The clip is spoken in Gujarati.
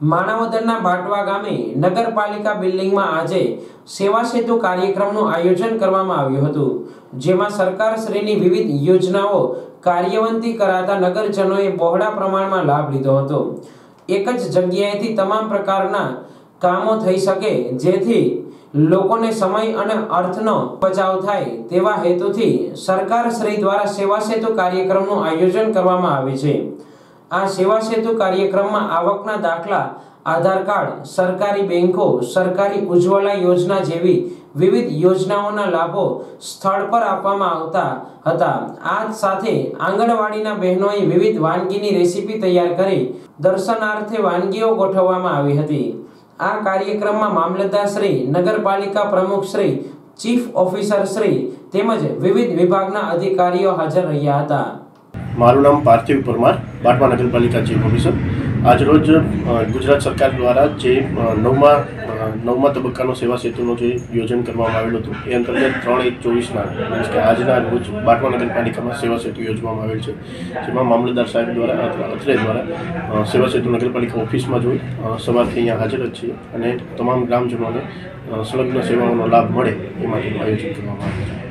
માણાવદરના બાટવા ગામે નગરપાલિકા બિલ્ડિંગમાં આજે સેવા સેતુ કાર્યક્રમનું આયોજન કરવામાં આવ્યું હતું, જેમાં સરકારશ્રીની વિવિધ યોજનાઓ કાર્યવંતી કરાતા નગરજનોએ બહોળા પ્રમાણમાં લાભ લીધો હતો. એક જ જગ્યાએથી તમામ પ્રકારના કામો થઈ શકે, જેથી લોકોને સમય અને અર્થનો બચાવ થાય તેવા હેતુથી સરકાર શ્રી દ્વારા સેવા સેતુ કાર્યક્રમનું આયોજન કરવામાં આવે છે. આ સેવા સેતુ કાર્યક્રમમાં આવકના દાખલા, આધાર કાર્ડ, સરકારી બેંકો, સરકારી ઉજ્જવલા યોજના જેવી વિવિધ યોજનાઓના લાભો સ્થળ પર આપવામાં આવતા હતા. આ સાથે આંગણવાડીના બહેનોએ વિવિધ વાનગીની રેસીપી તૈયાર કરી દર્શનાર્થે વાનગીઓ ગોઠવવામાં આવી હતી. આ કાર્યક્રમમાં મામલતદાર શ્રી, નગરપાલિકા પ્રમુખ શ્રી, ચીફ ઓફિસર શ્રી તેમજ વિવિધ વિભાગના અધિકારીઓ હાજર રહ્યા હતા. મારું નામ પાર્થિવ પરમાર, બાટવા નગરપાલિકા ચીફ ઓફિસર આજરોજ ગુજરાત સરકાર દ્વારા જે નવમા નવમા તબક્કાનો સેવા સેતુનું જે યોજન કરવામાં આવેલું હતું, એ અંતર્ગત ત્રણ એક ચોવીસના, મીન્સ કે આજના રોજ બાટવા નગરપાલિકામાં સેવા સેતુ યોજવામાં આવેલ છે. જેમાં મામલતદાર સાહેબ દ્વારા અત્રે દ્વારા સેવા સેતુ નગરપાલિકા ઓફિસમાં જોઈ સવારથી અહીંયા હાજર જ છીએ અને તમામ ગ્રામજનોને સંલગ્ન સેવાઓનો લાભ મળે એ માટે આયોજન કરવામાં આવ્યું છે.